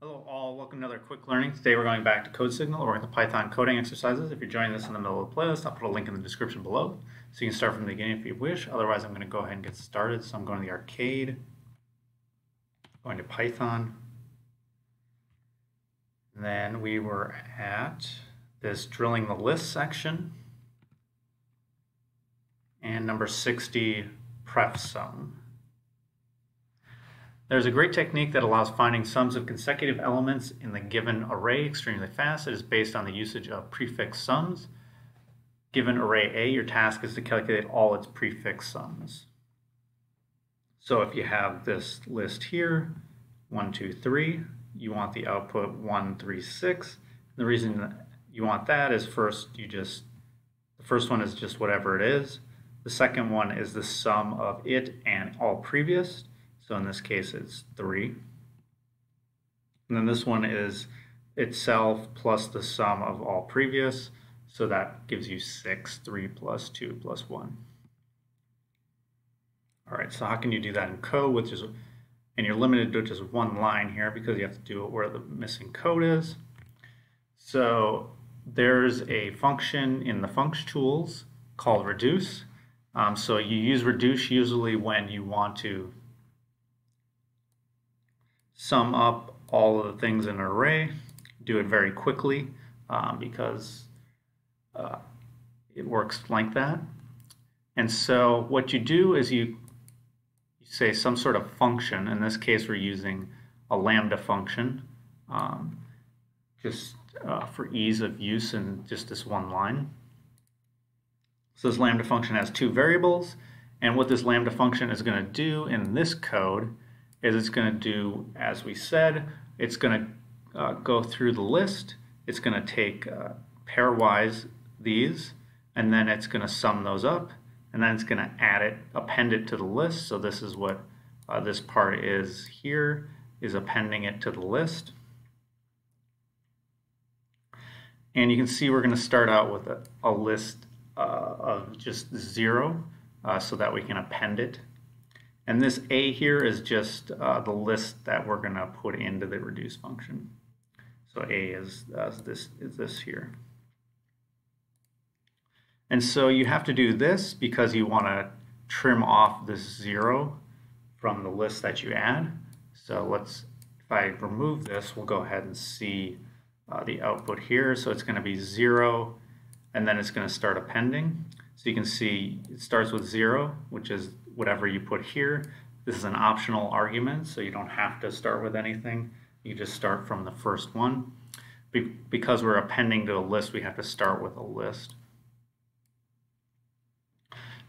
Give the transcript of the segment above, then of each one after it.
Hello all, welcome to another quick learning. Today we're going back to CodeSignal or the Python coding exercises. If you're joining this in the middle of the playlist, I'll put a link in the description below. So you can start from the beginning if you wish. Otherwise, I'm going to go ahead and get started. So I'm going to the arcade, going to Python. And then we were at this drilling the list section. And number 60, pref sum. There's a great technique that allows finding sums of consecutive elements in the given array extremely fast. It is based on the usage of prefix sums. Given array A, your task is to calculate all its prefix sums. So if you have this list here, 1, 2, 3, you want the output 1, 3, 6. The reason you want that is first you just, the first one is just whatever it is. The second one is the sum of it and all previous. So in this case, it's 3. And then this one is itself plus the sum of all previous. So that gives you 6, 3 plus 2 plus 1. All right, so how can you do that in code, which is, and you're limited to just one line here because you have to do it where the missing code is. So there's a function in the function tools called reduce. Um, so you use reduce usually when you want to sum up all of the things in an array, do it very quickly um, because uh, it works like that. And so what you do is you, you say some sort of function. In this case, we're using a lambda function um, just uh, for ease of use in just this one line. So this lambda function has two variables. And what this lambda function is going to do in this code is it's going to do, as we said, it's going to uh, go through the list. It's going to take uh, pairwise these, and then it's going to sum those up, and then it's going to add it, append it to the list. So this is what uh, this part is here, is appending it to the list. And you can see we're going to start out with a, a list uh, of just zero uh, so that we can append it and this A here is just uh, the list that we're going to put into the reduce function. So A is, uh, this, is this here. And so you have to do this because you want to trim off this zero from the list that you add. So let's, if I remove this, we'll go ahead and see uh, the output here. So it's going to be zero, and then it's going to start appending. So you can see it starts with zero, which is whatever you put here. This is an optional argument, so you don't have to start with anything. You just start from the first one. Be because we're appending to a list, we have to start with a list.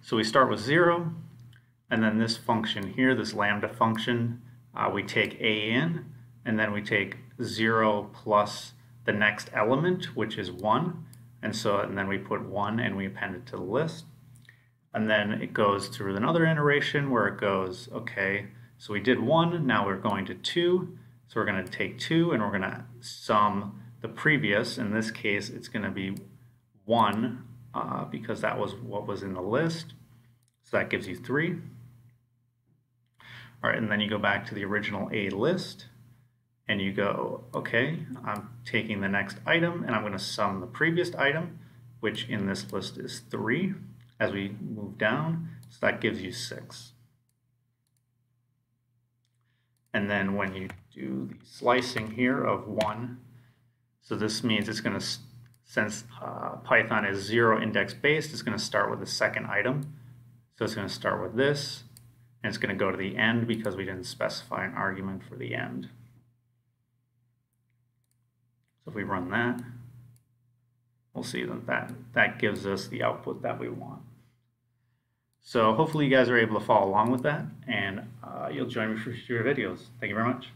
So we start with zero, and then this function here, this lambda function, uh, we take a in, and then we take zero plus the next element, which is one. And so, and then we put one and we append it to the list. And then it goes through another iteration where it goes, okay, so we did one, now we're going to two. So we're going to take two and we're going to sum the previous. In this case, it's going to be one uh, because that was what was in the list. So that gives you three. All right, and then you go back to the original A list and you go, okay, I'm taking the next item and I'm going to sum the previous item, which in this list is three as we move down. So that gives you six. And then when you do the slicing here of one, so this means it's going to, since uh, Python is zero index based, it's going to start with the second item. So it's going to start with this, and it's going to go to the end because we didn't specify an argument for the end. So if we run that, we'll see that that, that gives us the output that we want. So hopefully you guys are able to follow along with that and uh, you'll join me for future videos. Thank you very much.